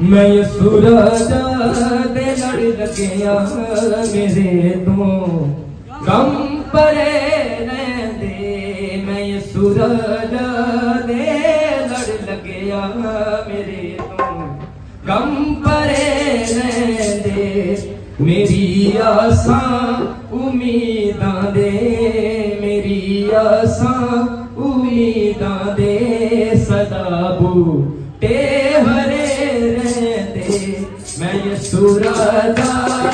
मैं सूरज दे लड़ मेरे तो कम परे मैं दे लड़ लगिया मेरे तो कम परे रहते मेरी आसा उम्मीदा दे। मेरी आसा उम्मीदा दे। ताबू तेवरे रहते मैं सुरदा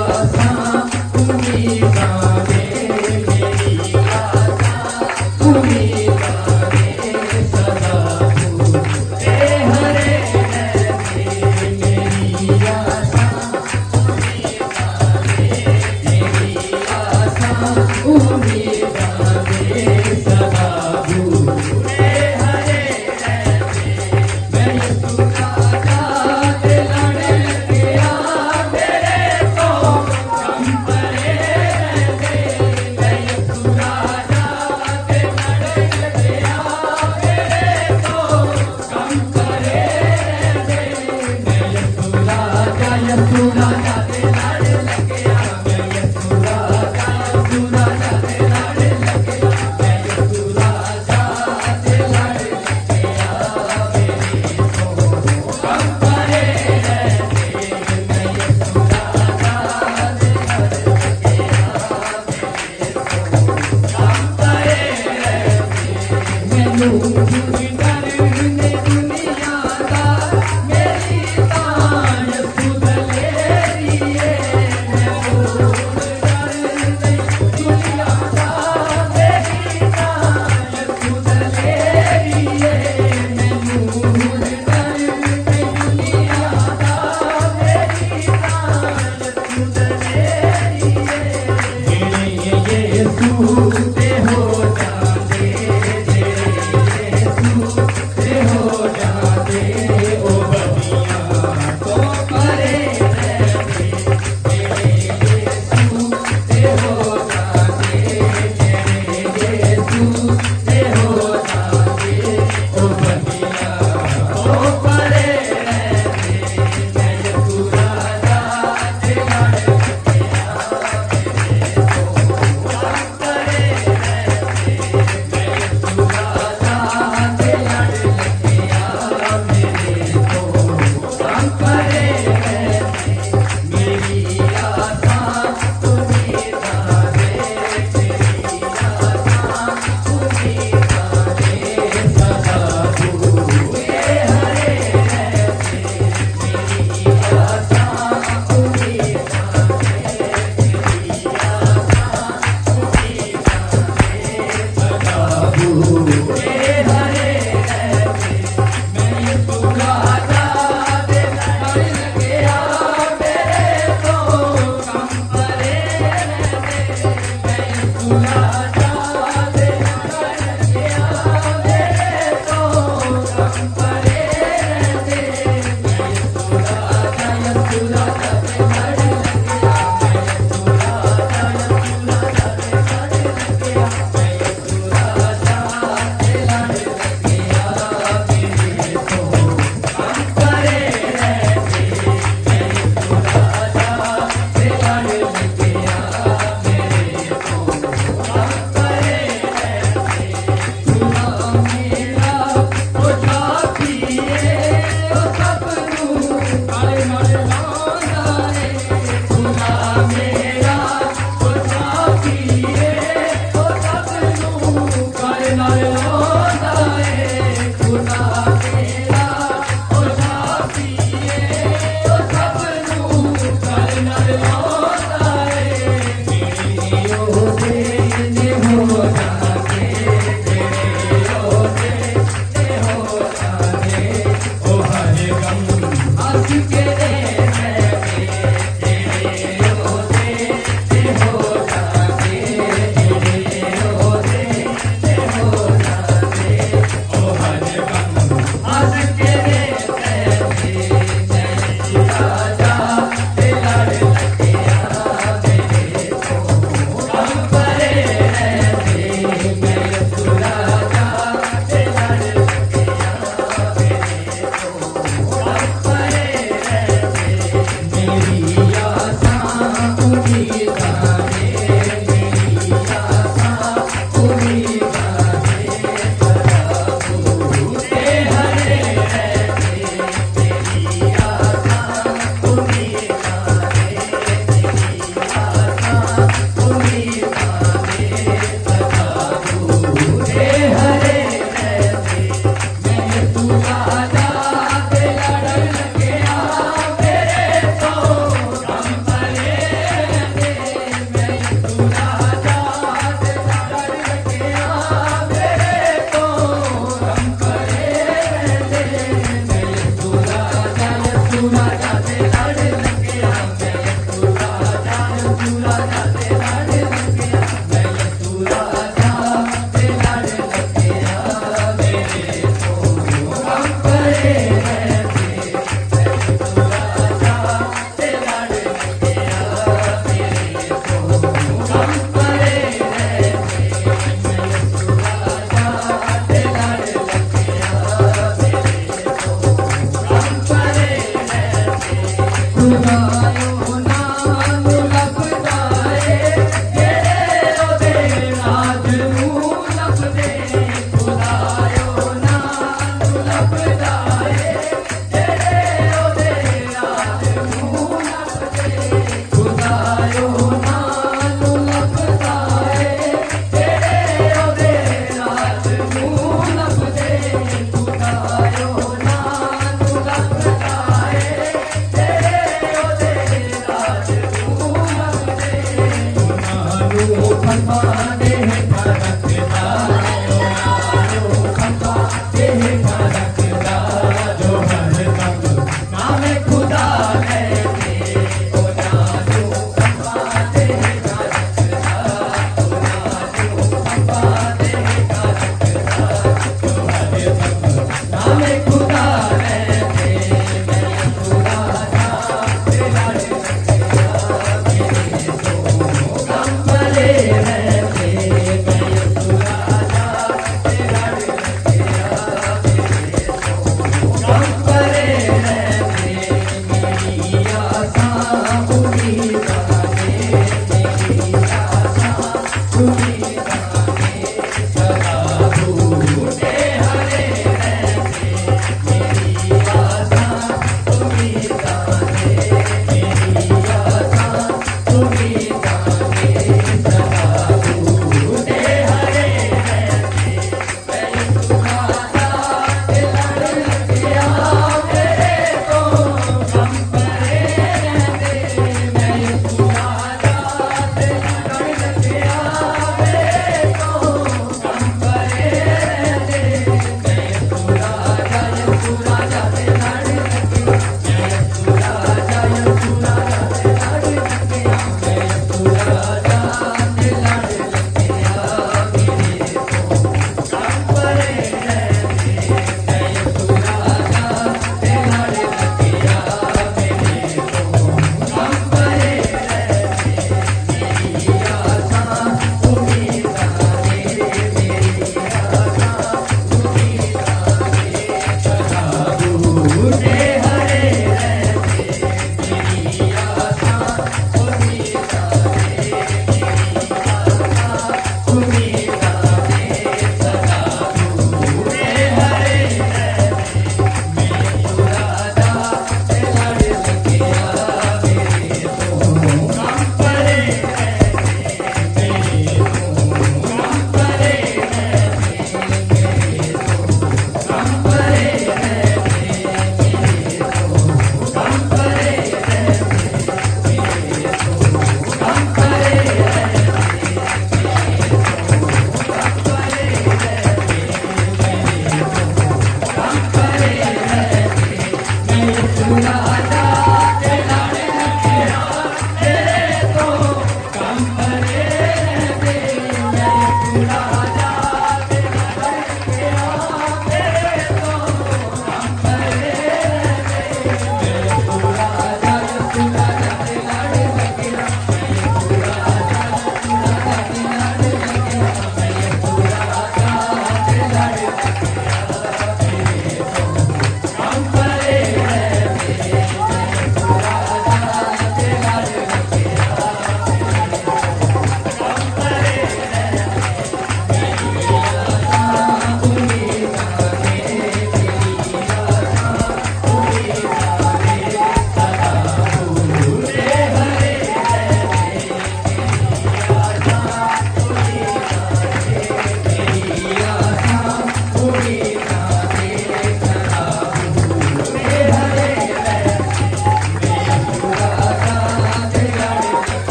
Hare